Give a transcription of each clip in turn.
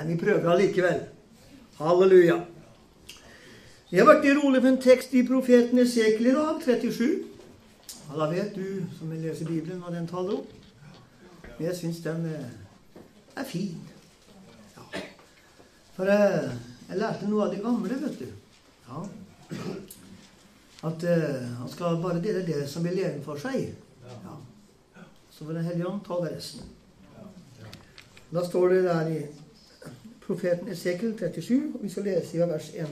Men vi prøver allikevel. Halleluja. Vi har vært i rolig med en tekst i profeten Esekiel i dag, 37. Og da vet du som vil lese Bibelen, hva den taler om. Men jeg syns den eh, er fin. Ja. For jeg, eh, jeg lærte noe av de gamle, vet du. Ja. At uh, han skal bare dele det som vil leve for seg. Ja. Så får Den hellige ånd ta resten. Da står det der i profeten Esekiel 37, og vi skal lese i vers 1.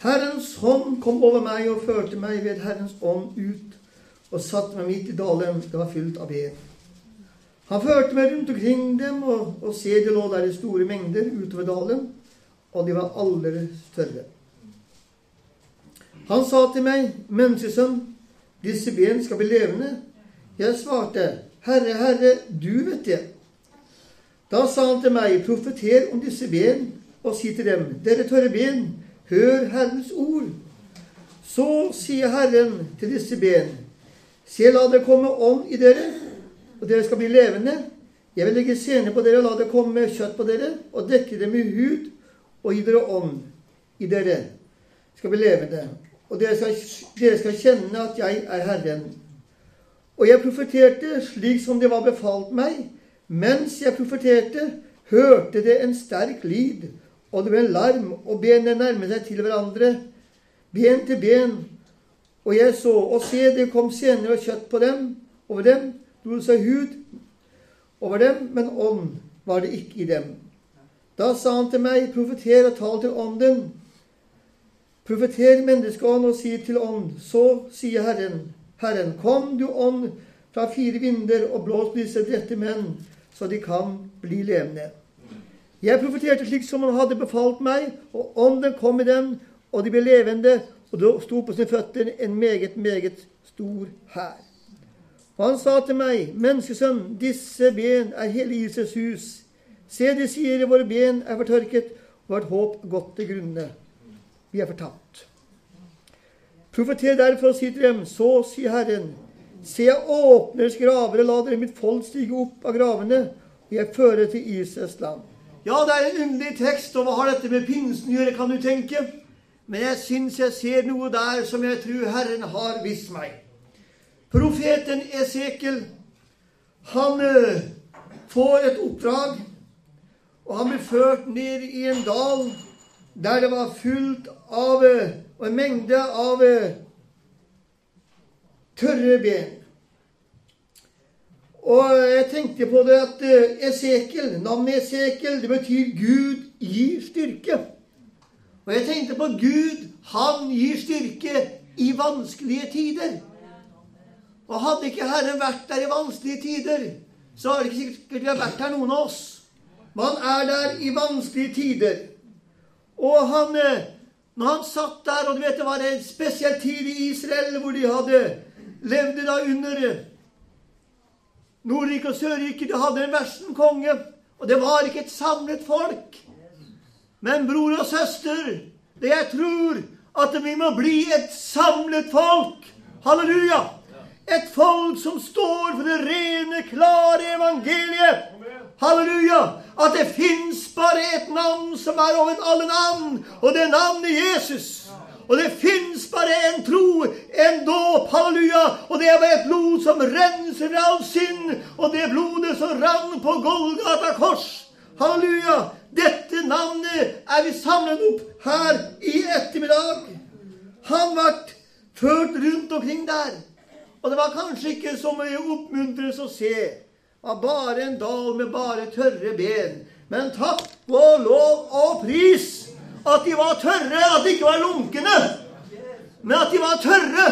Herrens hånd kom over meg og førte meg ved Herrens ånd ut og satte meg midt i dalen. Det var fylt av ved. Han førte meg rundt omkring dem, og, og se, det lå der i store mengder utover dalen, og de var aller større. Han sa til meg, menneskesønn, disse ben skal bli levende. Jeg svarte, Herre, Herre, du vet det. Da sa han til meg, profeter om disse ben, og si til dem, dere tørre ben, hør Herrens ord. Så sier Herren til disse ben, se, la det komme ånd i dere, og dere skal bli levende. Jeg vil legge sener på dere og la det komme kjøtt på dere, og dekke dem i hud, og gi dere ånd i dere. Skal bli levende. Og dere skal, dere skal kjenne at jeg er Herren. Og jeg profeterte slik som det var befalt meg, mens jeg profeterte, hørte det en sterk lyd, og det ble en larm, og benene nærmet seg til hverandre, ben til ben. Og jeg så, og se, det kom senere kjøtt på dem, over dem, dro seg hud over dem, men ånd var det ikke i dem. Da sa han til meg, profeter og tal til ånden. Profeter menneskeånd og si til ånd. Så sier Herren, Herren, kom du ånd fra fire vinder og blås disse drette menn så de kan bli levende. Jeg profeterte slik som han hadde befalt meg, og ånden kom i dem, og de ble levende, og det sto på sine føtter en meget, meget stor hær. Og han sa til meg, menneskesønn, disse ben er hele Israels hus. Se, de sier våre ben er fortørket, og vårt håp gått til grunne. Vi er fortapt. Profeter derfor og si til dem, så sier Herren, Se, jeg åpner graver og la dere mitt folk stige opp av gravene, og jeg fører til Israels land. Ja, det er en underlig tekst, og hva har dette med pinsen å gjøre, kan du tenke? Men jeg syns jeg ser noe der som jeg tror Herren har vist meg. Profeten Esekel, han uh, får et oppdrag, og han blir ført ned i en dal der det var fullt av uh, en mengde av uh, tørre ben. Og jeg tenkte på det at eh, Esekel, navnet Esekel, det betyr Gud gir styrke. Og jeg tenkte på Gud, han gir styrke i vanskelige tider. Og hadde ikke Herren vært der i vanskelige tider, så hadde ikke sikkert vi vært her, noen av oss. Men han er der i vanskelige tider. Og han, eh, når han satt der, og du vet det var en spesiell tid i Israel hvor de hadde levde da under Nordrike og Sørrike. De hadde en versen konge, og det var ikke et samlet folk. Men bror og søster, det jeg tror at vi må bli et samlet folk. Halleluja! Et folk som står for det rene, klare evangeliet. Halleluja! At det fins bare et navn som er over alle navn, og det er navnet Jesus. Og det fins bare en tro, en dåp, halleluja. Og det er bare et blod som renser av synd. Og det blodet som rann på Golgata kors. Halleluja. Dette navnet er vi samlet opp her i ettermiddag. Han ble ført rundt omkring der. Og det var kanskje ikke så mye oppmuntrelse å se. Det var bare en dal med bare tørre ben. Men takk og lov og pris at de var tørre, at de ikke var lunkne, men at de var tørre.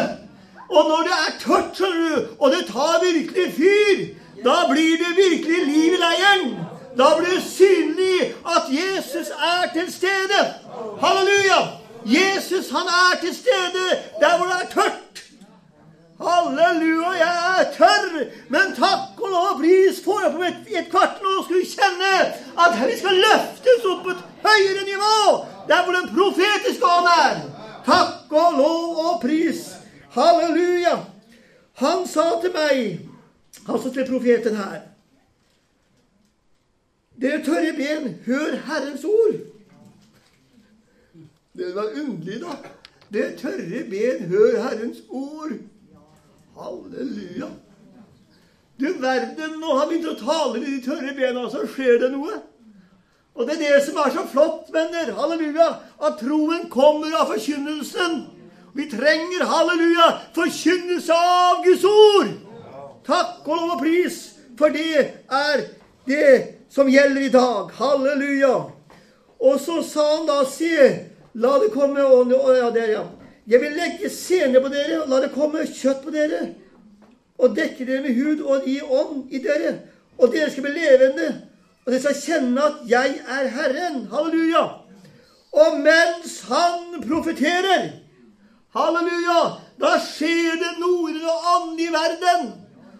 Og når det er tørt, skjønner du, og det tar virkelig fyr, da blir det virkelig liv i leiren. Da blir det synlig at Jesus er til stede. Halleluja! Jesus, han er til stede der hvor det er tørt. Halleluja, jeg er tørr, men takk og lov og pris får jeg på et, et kvart nå skal vi kjenne at vi skal løftes opp på et høyere nivå. Der hvor den profetiske ånd er. Takk og lov og pris. Halleluja. Han sa til meg, altså til profeten her Dere tørre ben, hør Herrens ord. Det var underlig, da. Dere tørre ben, hør Herrens ord. Halleluja. Du verden, nå har begynt å tale i de tørre bena, så skjer det noe. Og det er det som er så flott, venner, halleluja, at troen kommer av forkynnelsen. Vi trenger, halleluja, forkynnelse av Guds ord. Takk og lov og pris, for det er det som gjelder i dag. Halleluja. Og så sa han da, se, la det komme å, ja, der, ja. Jeg vil legge sener på dere, og la det komme kjøtt på dere, og dekke dere med hud og gi ånd i dere, og dere skal bli levende, og dere skal kjenne at jeg er Herren. Halleluja. Og mens han profeterer, halleluja, da skjer det noe i den åndelige verden.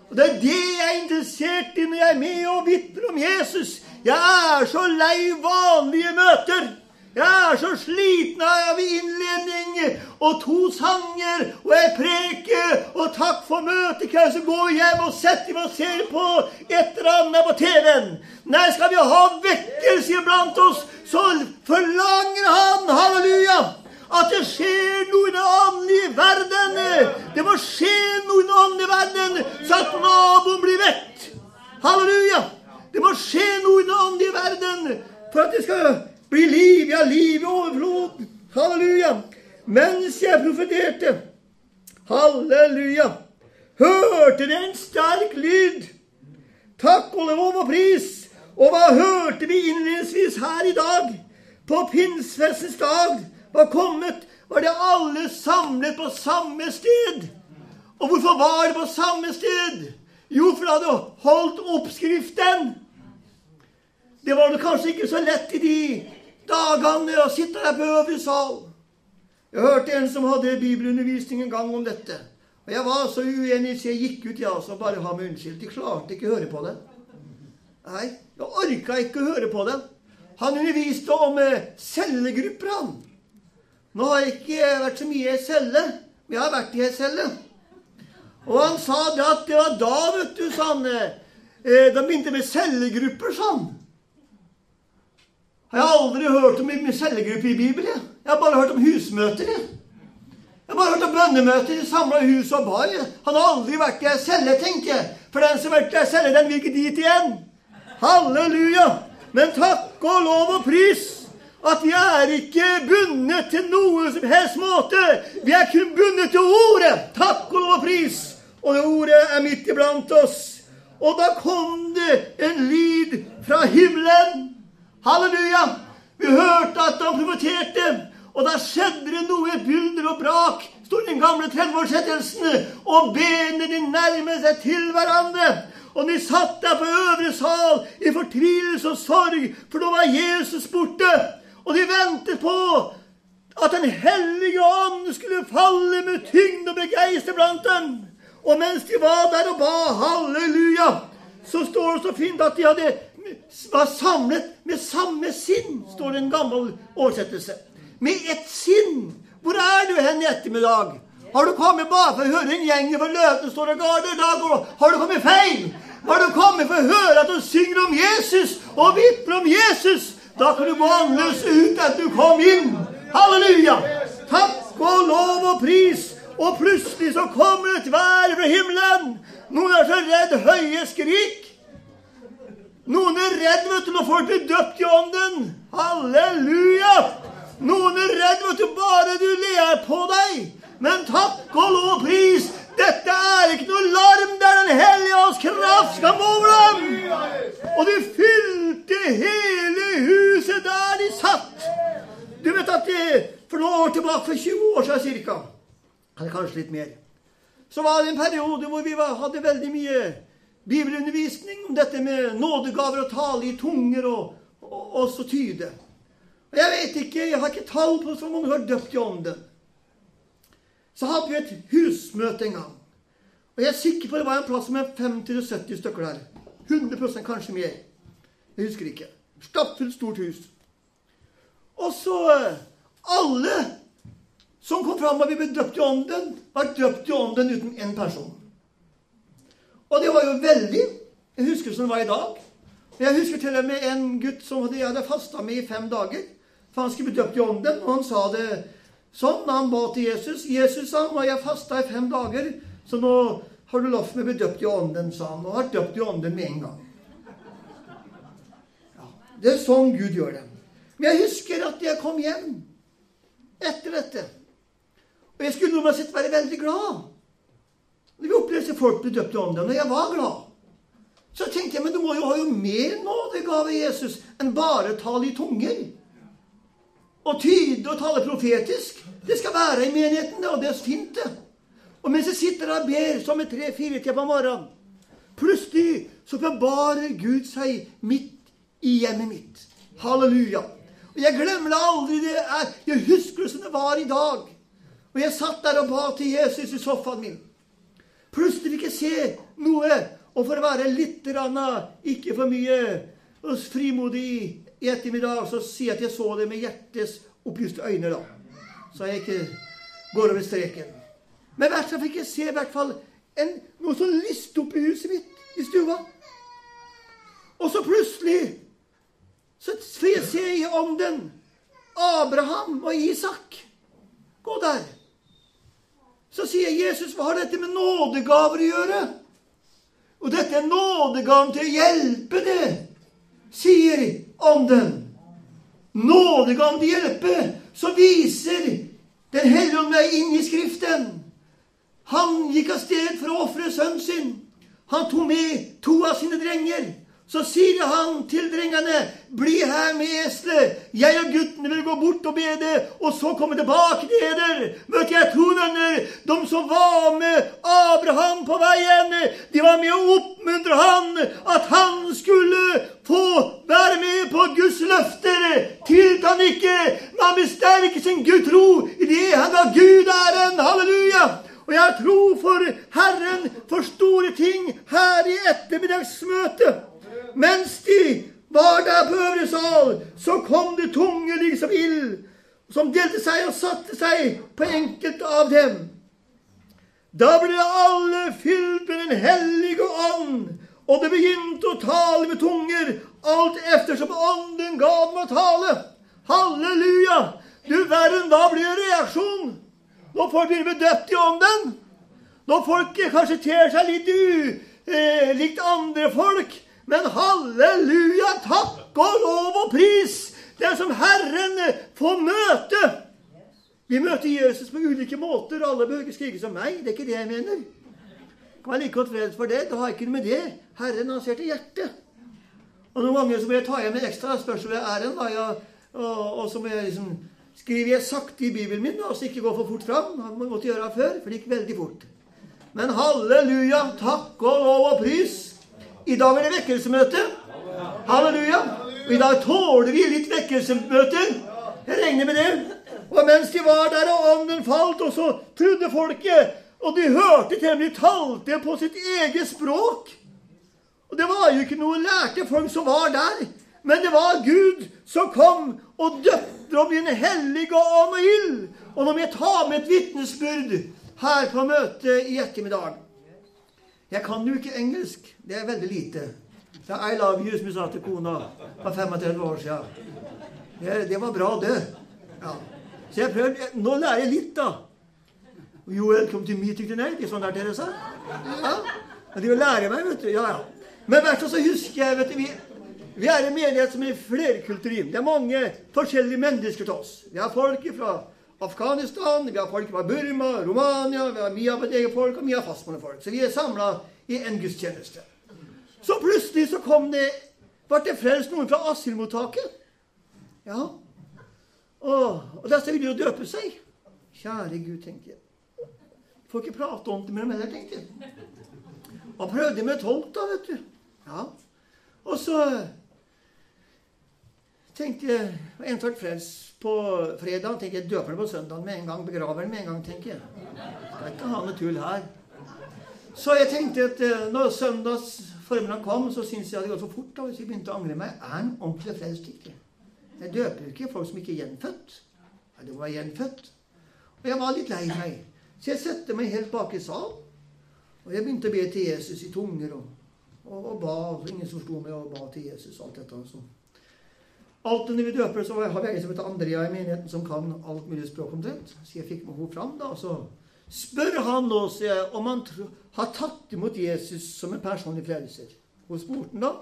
Og Det er det jeg er interessert i når jeg er med og vitner om Jesus. Jeg er så lei vanlige møter. Jeg er så sliten av innledning og to sanger og ei preke og takk for møtet. Så går hjem og setter meg og ser på et eller annet på TV-en. Nei, skal vi ha vekkelse iblant oss, så forlanger han, halleluja, at det skjer noe i den åndelige verden. Det må skje noe i den åndelige verden, så at naboen blir vekk. Halleluja! Det må skje noe i den åndelige verden for at det skal bli liv. Ja, liv i overflod. Halleluja! Mens jeg profeterte, halleluja, hørte det en sterk lyd. Takk og lov og pris. Og hva hørte vi innledningsvis her i dag? På pinsefestens dag var kommet, var det alle samlet på samme sted. Og hvorfor var det på samme sted? Jo, for de hadde holdt oppskriften. Det var det kanskje ikke så lett i de dagene og sitter der på øvre sal. Jeg hørte en som hadde bibelundervisning en gang om dette. Og Jeg var så uenig, så jeg gikk ut ja, så bare ha meg unnskyldt. De klarte ikke å høre på det. Nei, jeg orka ikke å høre på det. Han underviste om eh, cellegrupper, han. Nå har jeg ikke vært så mye i celle, men jeg har vært i ei celle. Og han sa det at det var da, vet du, sa han eh, De begynte med cellegrupper, sa han. Har jeg aldri hørt om med cellegruppe i Bibelen. Jeg har bare hørt om husmøter. Jeg, har bare hørt om bønnemøter i samla hus og bar. Han har aldri vært i ei celle, tenker jeg. For den som har vært i ei celle, den vil ikke dit igjen. Halleluja! Men takk og lov og pris at vi er ikke bundet til noe som helst måte. Vi er kun bundet til ordet. Takk og lov og pris. Og det ordet er midt iblant oss. Og da kom det en lyd fra himmelen. Halleluja! Vi hørte at han profeterte, og da skjedde det noe, i bulder og brak, sto den gamle 30-årsettelsen, og benene de nærmet seg til hverandre. Og de satt der på øvre sal i fortvilelse og sorg, for nå var Jesus borte. Og de ventet på at Den hellige ånd skulle falle med tyngde og begeistre blant dem. Og mens de var der og ba halleluja, så står det så fint at de hadde, var samlet med samme sinn, står det en gammel oversettelse. Med ett sinn. Hvor er du hen i ettermiddag? Har du kommet bare for å høre en gjeng fra Løten står og garder? Da har du kommet feil. Har du kommet for å høre at du synger om Jesus og vitner om Jesus? Da kan du gå annerledes ut enn du kom inn. Halleluja! Takk og lov og pris. Og plutselig så kommer et vær fra himmelen. Noen er så redd høye skrik. Noen er redd vet du, når folk blir døpt i ånden. Halleluja! Noen er redd vet du, bare du ler på deg. Men takk og lov og pris. Dette er ikke noe larm der Den hellige ånds kraft skal over dem. Og de fylte hele huset der de satt. Du vet at det, for noen år tilbake, for 20 år siden cirka, eller kanskje litt mer, så var det en periode hvor vi hadde veldig mye bibelundervisning om dette med nådegaver og tale i tunger og, og, og så tyde. Og Jeg vet ikke, jeg har ikke tall på så mange har døpt i ånden. Så hadde vi et husmøte en gang. Og jeg er sikker på det var en plass med 50-70 stykker der. 100 kanskje mer. Jeg husker ikke. Stappfullt stort hus. Og så eh, Alle som kom fram og ble døpt i ånden, var døpt i ånden uten én person. Og det var jo veldig Jeg husker som det var i dag. Jeg husker til og med en gutt som jeg hadde fasta med i fem dager. For han skulle bli døpt i ånden. Og han sa det sånn da han ba til Jesus. 'Jesus, sa han, nå har jeg fasta i fem dager, så nå har du lovt meg å bli døpt i ånden', sa han. Og har døpt i ånden med en gang. Ja, Det er sånn Gud gjør det. Men jeg husker at jeg kom hjem etter dette. Og jeg skulle normalt sett være veldig glad. Når vi opplevde folk ble døpt i ånden. Og jeg var glad. Så tenkte jeg men du må jo ha jo mer nådegave, Jesus, enn bare tale i tunger. Og tyde og tale profetisk. Det skal være i menigheten, det, og det er fint, det. Og mens jeg sitter og ber som et tre-fire-tida på morgenen, plutselig så forbarer Gud seg midt i hjemmet mitt. Halleluja. Og jeg glemmer det aldri. Det er, jeg husker det som det var i dag. Og jeg satt der og ba til Jesus i sofaen min. Plutselig fikk jeg se noe. Og for å være litt ikke for mye frimodig i ettermiddag, så sier jeg at jeg så det med hjertets opplyste øyne. da. Så jeg ikke går over streken. Men hvert fall fikk jeg se i hvert fall en, noe som lyste opp i huset mitt, i stua. Og så plutselig så får jeg se i ånden Abraham og Isak gå der. Så sier Jesus, hva har dette med nådegaver å gjøre? Og dette er nådegaven til å hjelpe det, sier Ånden. Nådegaven til å hjelpe. Så viser Den hellige ånd meg inn i Skriften. Han gikk av sted for å ofre sønnen sin. Han tok med to av sine drenger. Så sier han til drengene, 'Bli her med eselet. Jeg og guttene vil gå bort og bede, og så komme tilbake til eder.' Møter jeg to venner, de som var med Abraham på veien. De var med å oppmuntre han, at han skulle få være med på Guds løfter. Tvilte han ikke, men han besterket sin Gud i det han ga Gud æren. Halleluja! Og jeg har tro for Herren for store ting her i ettermiddagsmøtet. Mens de var der på øvre sal, så kom det tunge liksom ild, som delte seg og satte seg på enkelte av dem. Da ble alle fylt med Den hellige ånd, og det begynte å tale med tunger, alt eftersom ånden ga dem å tale. Halleluja! Du verden, da blir det reaksjon. Når folk blir bedøpt i ånden. Når folk kanskje ter seg litt ulikt eh, andre folk. Men halleluja, takk og lov og pris! Det er som Herren får møte. Vi møter Jesus på ulike måter. Alle behøver ikke skrike som meg. Det er ikke det jeg mener. Kan være like godt fred for det. Det har ikke noe med det. Herren han ser til hjertet. Og noen ganger så må jeg ta igjen med ekstra spørsmål er den, da, jeg, og, og, så må jeg liksom skrive jeg sakte i Bibelen min, og så ikke gå for fort fram. Han måtte gjøre det før, for det gikk veldig fort. Men halleluja, takk og lov og pris. I dag er det vekkelsemøte. Halleluja. Og i dag tåler vi litt vekkelsemøte. Jeg regner med det. Og mens de var der, og ånden falt, og så trodde folket Og de hørte til og med de talte på sitt eget språk. Og det var jo ikke noe lærte folk som var der. Men det var Gud som kom og døpte om i en hellige ånd og ild. Og nå må jeg ta med et vitnesbyrd her på møtet i ettermiddag. Jeg kan jo ikke engelsk. Det er veldig lite. Det er I love you, som jeg sa til kona for 35 år siden. Det, det var bra, det. Ja. Så jeg prøvde Nå lærer jeg litt, da. You welcome to meeting tonight. Sånn der, Teresa. Ja. De vil lære meg, vet du. Ja, ja. Men fall så husker jeg vet du, vi, vi er en menighet som er flerkulturell. Det er mange forskjellige mennesker til oss. Vi har folk fra Afghanistan, vi har folk fra Burma, Romania, vi har mye av vårt eget folk og mye av fastboende Så vi er samla i en gudstjeneste. Så plutselig så kom det ble det frelst noen fra asylmottaket. Ja. Og, og disse ville jo døpe seg. Kjære Gud, tenkte jeg. Får ikke prate om det med dem heller, tenkte jeg. Og prøvde med tolk, da, vet du. Ja. Og så tenkte En ble frelst på fredag. tenkte jeg Døper den på søndag med en gang. Begraver den med en gang, tenker jeg. Skal ikke ha noe tull her. Så jeg tenkte at eh, når søndags formiddag kom, så syntes jeg det gått for fort. da, hvis jeg begynte å angre meg. Er han ordentlig frelst ikke? Jeg døper jo ikke folk som ikke er gjenfødt. Ja, det var gjenfødt. Og jeg var litt lei meg. Så jeg satte meg helt bak i salen. Og jeg begynte å be til Jesus i tunger og, og, og ba. Ingen som sto meg, og ba til Jesus. Alt dette. Altså. Alltid når vi døper, så har vi ei som heter Andrea i menigheten, som kan alt mulig språk omtrent. Så jeg fikk med henne fram, da. Og Så spør han nå jeg, om han har tatt imot Jesus som en personlig frelser. Hun spurte han da.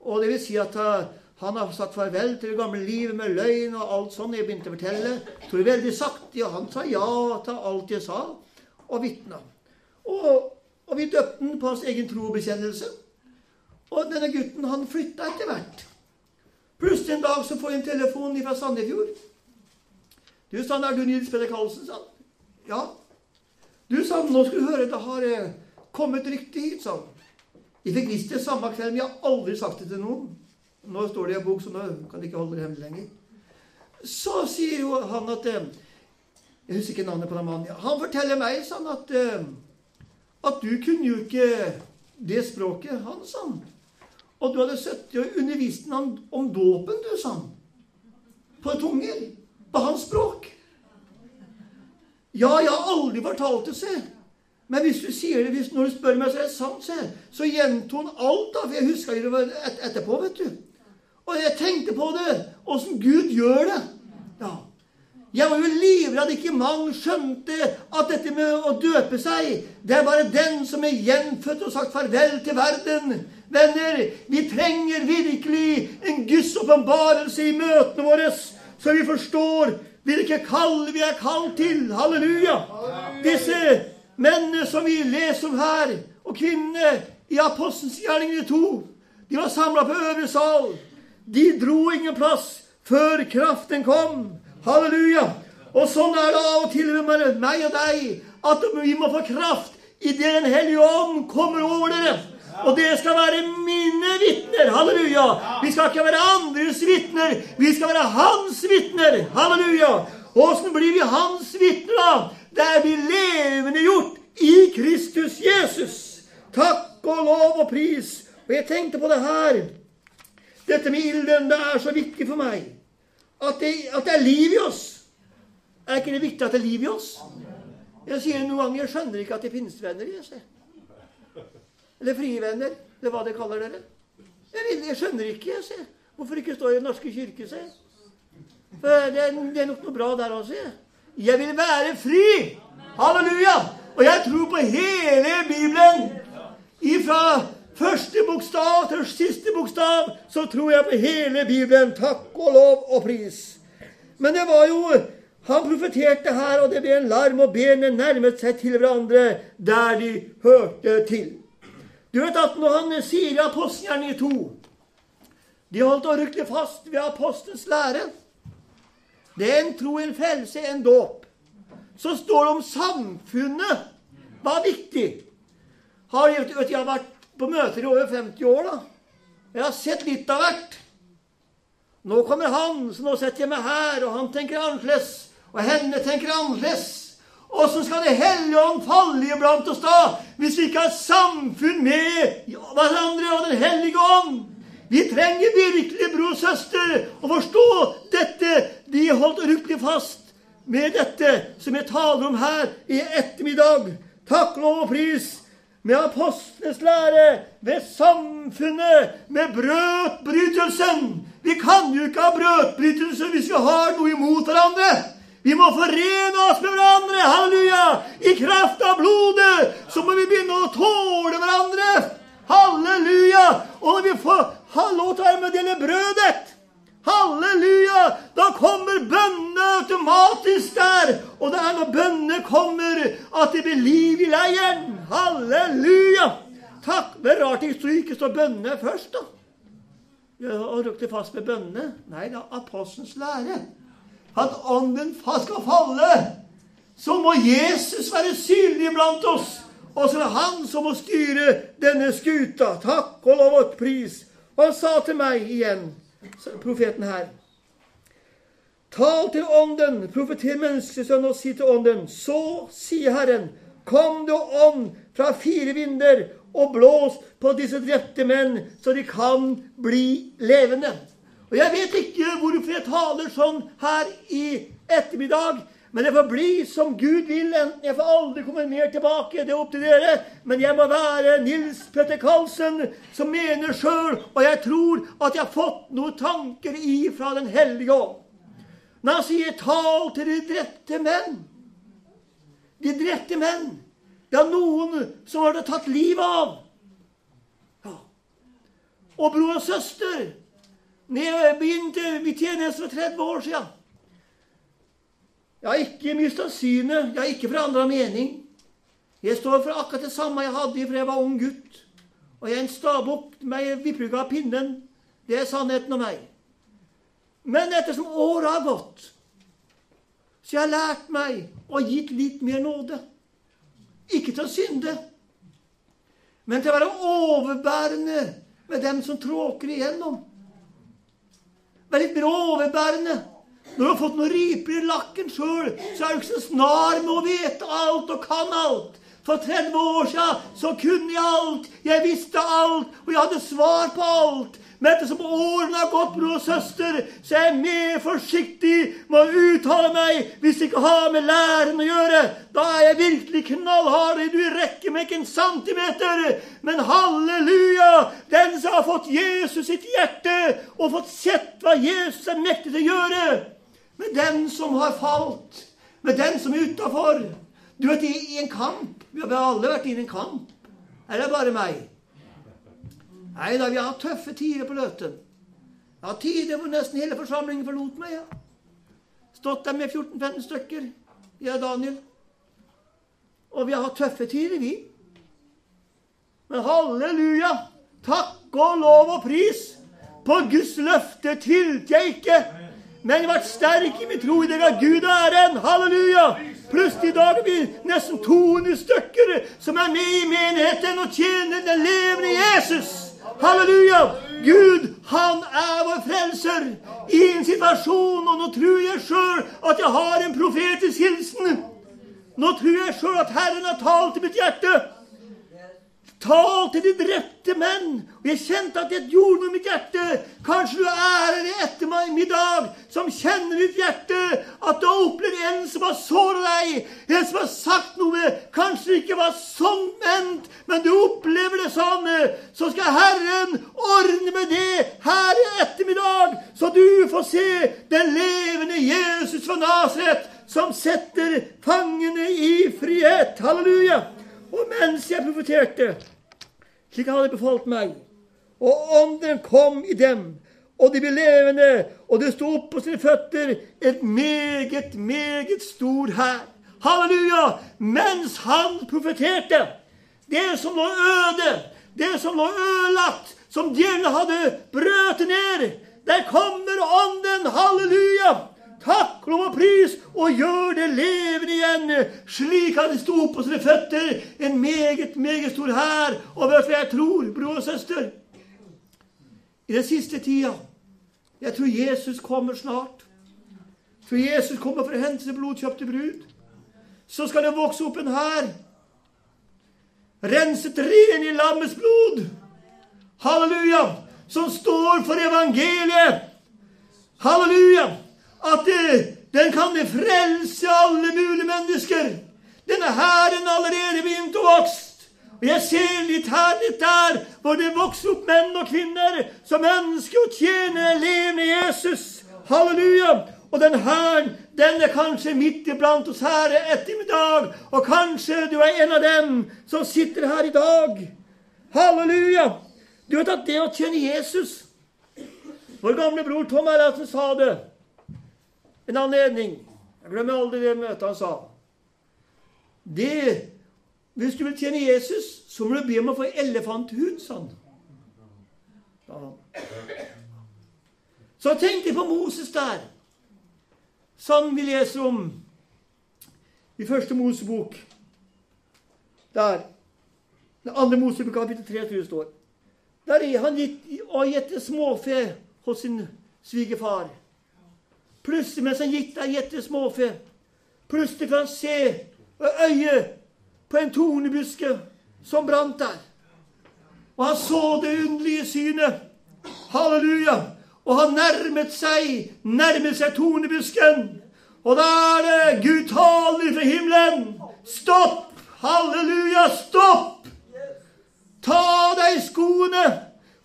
Og det vil si at uh, han har sagt farvel til det gamle livet med løgn og alt sånt. Jeg begynte å fortelle. Tror veldig sakte. Og han sa ja til alt jeg sa, og vitna. Og, og, vi døpte han på hans egen trobekjennelse. Og denne gutten han flytta etter hvert. Plutselig en dag så får jeg en telefon fra Sandefjord. Du, sa han, er du Nils Peder Karlsen? sa han. Ja. Du, sa han, nå skal du høre, det har eh, kommet rykte hit, sa han. Jeg fikk visst det samme kveld, men jeg har aldri sagt det til noen. Nå står det i en bok, så nå kan de ikke holde det hemmelig lenger. Så sier jo han at eh, Jeg husker ikke navnet på den mannen. Han forteller meg sånn at, eh, at du kunne jo ikke det språket han, sa han. Og du hadde sittet og undervist ham om dåpen, du, sa han. På tunger. På hans språk. Ja, jeg har aldri fortalt det, se. Men hvis du sier det, hvis når du spør meg, så er det sant, se. Så gjentok han alt, da. For jeg husker det et, etterpå, vet du. Og jeg tenkte på det. Åssen Gud gjør det. Ja. Jeg var jo livredd ikke mange skjønte at dette med å døpe seg, det er bare den som er gjenfødt og sagt farvel til verden. Venner, vi trenger virkelig en Guds åpenbarelse i møtene våre, så vi forstår hvilke kall vi er kalt til. Halleluja! Disse mennene som vi leser om her, og kvinnene i Apostelens gjerninger 2, de var samla på øvre sal. De dro ingen plass før kraften kom. Halleluja! Og sånn er det av og til med meg og deg, at vi må få kraft idet Den hellige ånd kommer over dere. Og dere skal være mine vitner. Halleluja. Vi skal ikke være andres vitner. Vi skal være hans vitner. Halleluja. Åssen blir vi hans vitner, da? Det er vi levende gjort i Kristus Jesus. Takk og lov og pris. Og jeg tenkte på det her. Dette med ilden, det er så viktig for meg. At det, at det er liv i oss. Er ikke det viktig at det er liv i oss? Jeg sier noen ganger jeg skjønner ikke at det finnes venner. i ser. Eller frie venner, eller hva de kaller dere. Jeg, vil, jeg skjønner ikke jeg sier hvorfor ikke står i Den norske kirke. sier For det, det, er nok noe bra der også. Jeg, jeg vil være fri! Halleluja! Og jeg tror på hele Bibelen. Ifra første bokstav til siste bokstav så tror jeg på hele Bibelen. Takk og lov og pris. Men det var jo Han profeterte her, og det ble en larm, og benene nærmet seg til hverandre der de hørte til. Du vet at når han sier i apostelgjerningen 2 De holdt orykkelig fast ved apostelens lære. Det er en tro, en frelse, en dåp. Så står det om samfunnet var viktig. Har, vet, vet, jeg har vært på møter i over 50 år. da. Jeg har sett litt av hvert. Nå kommer han, så nå setter jeg meg her, og han tenker annerledes. Og henne tenker annerledes. Åssen skal Det hellige ånd falle iblant oss da, hvis vi ikke har samfunn med hverandre og Den hellige ånd? Vi trenger virkelig, bror og søster, å forstå dette. De holdt rykkelig fast med dette som jeg taler om her i ettermiddag. Takk, lov og pris. Med apostlenes lære, ved samfunnet, med brødbrytelsen. Vi kan jo ikke ha brødbrytelse hvis vi har noe imot hverandre. Vi må forene oss med hverandre. Halleluja! I kraft av blodet så må vi begynne å tåle hverandre. Halleluja! Og når vi får lov til å dele brødet Halleluja! Da kommer bønnene automatisk der. Og det er når bønnene kommer, at det blir liv i leiren. Halleluja! Takk. Det er rart det ikke står bønnene først, da. Ja, og røkte fast med bønnene. Nei, det er apostelens lære at ånden skal falle, så må Jesus være synlig blant oss. Og så er det han som må styre denne skuta. Takk og lov og pris. Og han sa til meg igjen, profeten her Tal til ånden, profeter menneskesønn, og si til ånden Så sier Herren, kom du ånd fra fire vinder og blås på disse drepte menn, så de kan bli levende. Og jeg vet ikke hvorfor jeg taler sånn her i ettermiddag, Men det får bli som Gud vil, enten jeg får aldri komme mer tilbake. Det er opp til dere. Men jeg må være Nils Petter Karlsen, som mener sjøl, og jeg tror at jeg har fått noen tanker ifra Den hellige ånd. Når han sier 'tal til de drepte menn' De drepte menn. Det er noen som har tatt livet av. Ja. Og bror og søster Når jeg begynte min tjeneste for 30 år siden jeg har ikke mista synet. Jeg har ikke forandra mening. Jeg står for akkurat det samme jeg hadde fra jeg var ung gutt. Og jeg er en stabukk med vippruga av pinnen. Det er sannheten om meg. Men ettersom året har gått, så jeg har lært meg og gitt litt mer nåde. Ikke til å synde, men til å være overbærende med dem som tråker igjennom. Være litt mer overbærende når du har fått noen riper i lakken sjøl, så er du ikke så snar med å vite alt og kan alt. For 30 år siden så kunne jeg alt. Jeg visste alt, og jeg hadde svar på alt. Men ettersom årene har gått, bror og søster, så er jeg mer forsiktig med å uttale meg hvis det ikke har med læren å gjøre. Da er jeg virkelig knallhard. Du rekker meg ikke en centimeter. Men halleluja! Den som har fått Jesus sitt hjerte, og fått sett hva Jesus er mektig til å gjøre med den som har falt, med den som er utafor. Du vet, i en kamp Vi har alle vært inne i en kamp. Er det bare meg? Nei da, vi har hatt tøffe tider på Løten. Jeg har tider hvor nesten hele forsamlingen forlot meg. ja. Stått der med 14-15 stykker, jeg og Daniel. Og vi har hatt tøffe tider, vi. Men halleluja! Takk og lov og pris! På Guds løfte tilte jeg ikke. Men jeg ble sterk i min tro i dere at Gud er en. Halleluja! Plutselig i dag er vi nesten 200 stykker som er med i menigheten og tjener den levende Jesus. Halleluja! Gud, han er vår frelser i en situasjon, og nå tror jeg sjøl at jeg har en profetisk hilsen. Nå tror jeg sjøl at Herren har talt i mitt hjerte. Tal til de drepte menn. Og jeg kjente at det gjorde noe i mitt hjerte. Kanskje du er her i ettermiddag som kjenner ditt hjerte at du har opplevd en som har såret deg, en som har sagt noe kanskje det ikke var sånn ment, men du opplever det sånn. Så skal Herren ordne med det her i ettermiddag, så du får se den levende Jesus fra Nasaret som setter fangene i frihet. Halleluja. Og mens jeg profeterte, slik han hadde befalt meg, og ånden kom i dem, og de ble levende, og det sto opp på sine føtter et meget, meget stor hær. Halleluja! Mens han profeterte, det som lå øde, det som lå ødelagt, som djevelen hadde brøt ned, der kommer ånden. Halleluja! Takk, lov og pris, og gjør det levende igjen, slik at det sto på sine føtter en meget, meget stor hær. Og vet hva jeg tror, bror og søster? I den siste tida Jeg tror Jesus kommer snart. For Jesus kommer for å hente seg blodkjøpte brud. Så skal det vokse opp en hær. Renset ren i lammets blod. Halleluja! Som står for evangeliet. Halleluja! At den kan frelse alle mulige mennesker. Denne hæren allerede begynt å vokse. Og jeg ser litt her, litt der, hvor det vokser opp menn og kvinner som ønsker å tjene levende Jesus. Halleluja! Og den hæren, den er kanskje midt iblant oss her ettermiddag. Og kanskje du er en av dem som sitter her i dag. Halleluja! Du vet at det å tjene Jesus Vår gamle bror Tom Erlandsen sa det en anledning. Jeg glemmer aldri det møtet han sa. Det Hvis du vil tjene Jesus, så må du be om å få elefanthud, sa han. Så tenk deg på Moses der, som vi leser om i første Mosebok. Der. Den andre Mosebok, kapittel 3, tror jeg står. Der er han gitt, og gitt småfe hos sin svigerfar. Plutselig mens han gikk der, gjette småfe, plutselig kan han se og øye på en tornebuske som brant der. Og han så det underlige synet. Halleluja! Og han nærmet seg, nærmet seg tornebusken. Og da er det Gud taler fra himmelen. Stopp! Halleluja, stopp! Ta av deg skoene,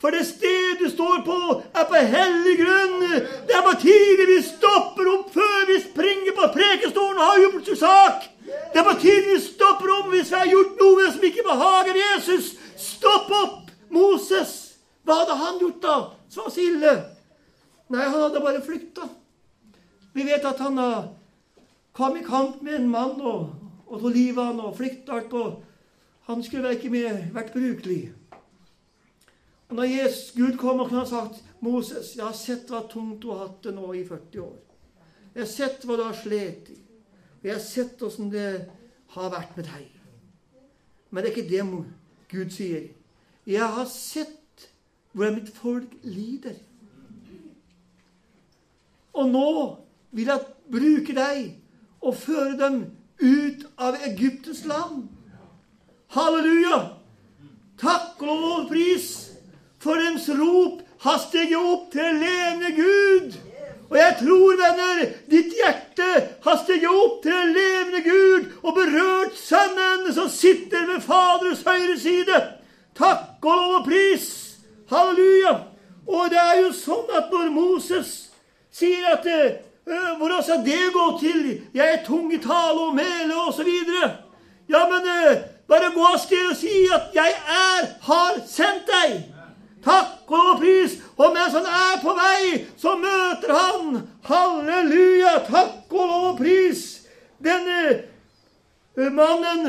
for det stedet du står på, er på hellig grunn. Det er på tide vi stopper opp før vi springer på prekestolen og har gjort sak. Det er på tide vi stopper opp hvis vi har gjort noe som ikke behager Jesus. Stopp opp! Moses, hva hadde han gjort da som var så ille? Nei, han hadde bare flykta. Vi vet at han kom i kamp med en mann og, og tok livet av han og flykta. Han skulle ikke vært brukelig. Og når Jesus, Gud kom og kunne ha sagt Moses, jeg har sett hva tungt du har hatt det nå i 40 år. Jeg har sett hva du har slet i. Og jeg har sett åssen det har vært med deg. Men det er ikke det Gud sier. Jeg har sett hvordan mitt folk lider. Og nå vil jeg bruke deg og føre dem ut av Egyptens land. Halleluja! Takk og lov og pris for dems rop har steget opp til levende Gud. Og jeg tror, venner, ditt hjerte har steget opp til levende Gud og berørt Sønnen som sitter ved Faders høyre side. Takk og lov og pris. Halleluja. Og det er jo sånn at når Moses sier at hvor skal det gå til? Jeg er tung i tale og mele osv. Ja, men bare gå av sted og si at 'jeg er, har sendt deg'. Takk og pris. Og mens han er på vei, så møter han Halleluja! Takk og lov og pris. Denne uh, mannen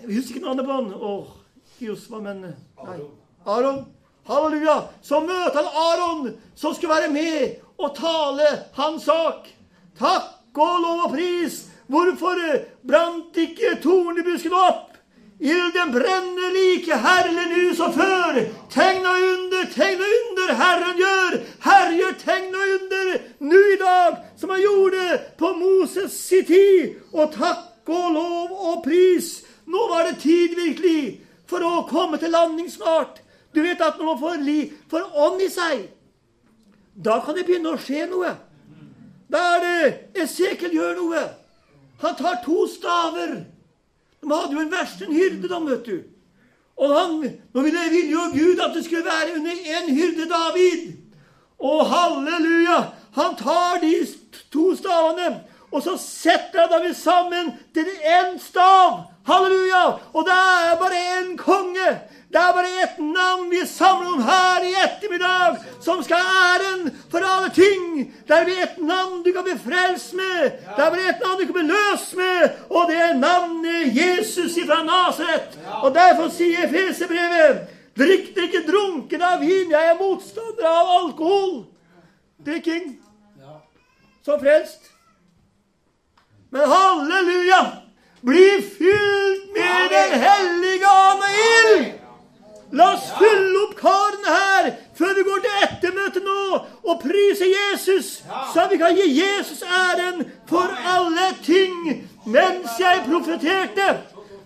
Jeg husker ikke navnet på han. Åh, Josva, men Nei. Aron. Halleluja. Så møter han Aron, som skulle være med og tale hans sak. Takk og lov og pris. Hvorfor brant ikke tornebusken opp? Ilden brenner like herlig nu som før. Tegn og under, tegn og under Herren gjør. Herre gjør tegn og under nu i dag, som han gjorde på Moses si tid. Og takk og lov og pris. Nå var det tid virkelig for å komme til landing snart. Du vet at når man får, li, får ånd i seg, da kan det begynne å skje noe. Da er det Esekiel gjør noe. Han tar to staver. De hadde jo en versten hyrde, da, vet du. Og han, nå ville vilje jo Gud at det skulle være under en hyrde David. Og halleluja! Han tar de to stavene, og så setter han dem sammen til én stav. Halleluja! Og det er bare én konge. Det er bare ett navn vi samler om her i ettermiddag, som skal ha æren for alle ting. Det er bare ett navn du kan bli frelst med. Det er bare ett navn du kan bli løst med, og det er navnet Jesus fra Naset. Og derfor sier Fesebrevet Drikk dere ikke drunken av vin. Jeg er motstander av alkohol. Drikking. Som frelst. Men halleluja! Bli fylt med Den hellige ande ild! La oss fylle opp karene her før vi går til ettermøtet nå og prise Jesus, så vi kan gi Jesus æren for alle ting. Mens jeg profeterte,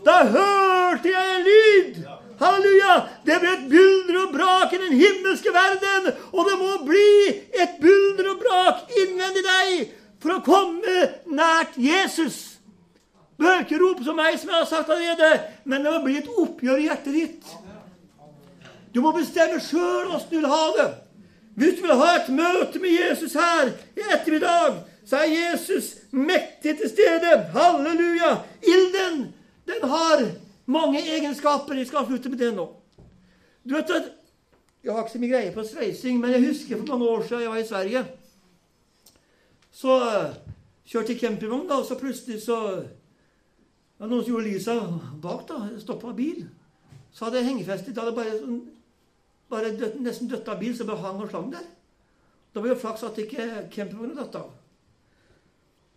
da hørte jeg en lyd. Halleluja! Det ble et bulder og brak i den himmelske verden. Og det må bli et bulder og brak innvendig deg for å komme nært Jesus. Behøver ikke rope som meg, som jeg har sagt allerede, men det må bli et oppgjør i hjertet ditt. Du må bestemme sjøl åssen du vil ha det. Hvis du vil ha et møte med Jesus her i ettermiddag, så er Jesus mektig til stede. Halleluja! Ilden, den har mange egenskaper. Jeg skal slutte med det nå. Du vet at Jeg har ikke så mye greie på sveising, men jeg husker for mange år siden jeg var i Sverige. Så uh, kjørte jeg campingvogn, da, og så plutselig så var noen som gjorde lysa bak. da, Stoppa bil. Så hadde jeg hengefeste. Da hadde bare sånn bare død, nesten dødd av bil som bare hang og slang der. Da var det flaks at ikke campingvogna datt av.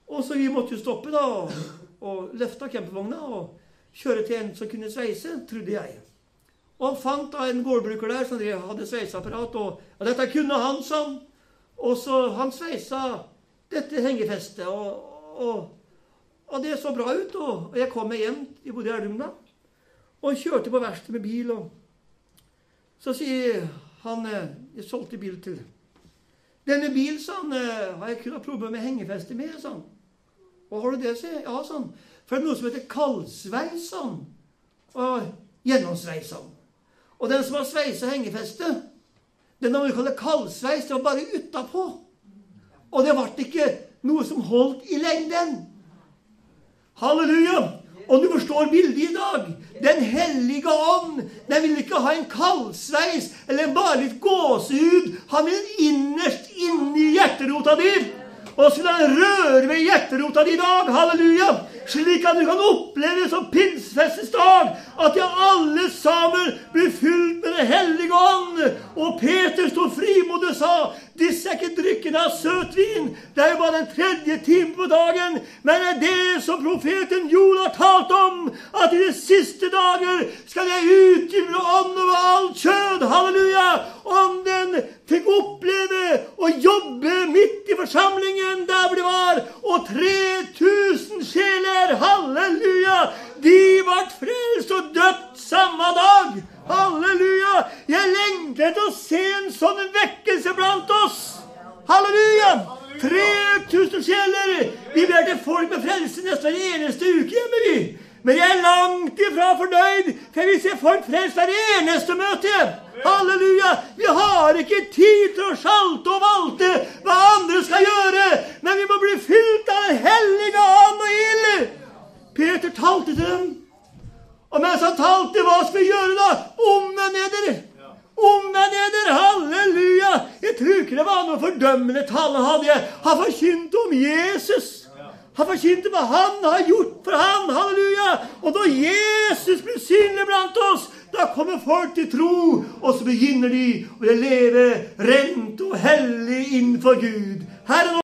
Og så vi måtte jo stoppe da, og, og løfte campingvogna og kjøre til en som kunne sveise, trodde jeg. Og han fant da en gårdbruker der som hadde sveiseapparat. Og, ja, dette kunne han, sånn. Og så han sveisa dette hengefestet. Og, og, og, det så bra ut. Og, og jeg kom meg hjem. Jeg bodde i Elverum da. Og kjørte på verkstedet med bil. og så sier han eh, Jeg solgte bil til Denne bilen sa han, eh, har jeg kunnet hatt problemer med hengefeste med. sa han. Hva har du det, sier Ja, sånn. For det er noe som heter kaldsveis, sånn. Og gjennomsveis, sånn. Og den som har sveisa hengefeste, den har vi kalt kaldsveis, det var bare utapå. Og det ble ikke noe som holdt i lengden. Halleluja! Og du forstår bildet i dag. Den hellige ånd den vil ikke ha en kaldsveis eller bare litt gåsehud. Han vil innerst inni hjerterota di. Og så vil han røre ved hjerterota di i dag. Halleluja! Slik at du kan oppleve som pinsefestens dag at de alle sammen blir fylt med Den hellige ånd. Og Peter sto frimodig og sa disse er ikke drikkene av søtvin. Det er jo bare den tredje time på dagen. Men det er det som profeten Joel har talt om. At i de siste dager skal jeg utgyve ånd over alt kjød. Halleluja! Ånden fikk oppleve å jobbe midt i forsamlingen der hvor de var. Og 3000 sjeler, halleluja, de ble frelst og døpt samme dag. Halleluja! Jeg lengter etter å se en sånn vekkelse blant oss. Halleluja! 3000 sjeler. Vi ber til folk med frelse nesten hver eneste uke hjemme, vi. Men jeg er langt ifra fornøyd, for vi ser folk frelst hver eneste møte. Halleluja! Vi har ikke tid til å sjalte og valte hva andre skal gjøre, men vi må bli fylt av Den hellige ånd og ild. Peter talte til dem. Og mens han talte, hva skal vi gjøre da? Omvend eder! Omvend eder! Halleluja! Jeg tror ikke det var noe fordømmende tale hadde jeg. Han forkynte om Jesus. Han forkynte hva han har gjort for han. Halleluja! Og da Jesus blir synlig blant oss, da kommer folk til tro, og så begynner de å leve rent og hellig innenfor Gud. Herren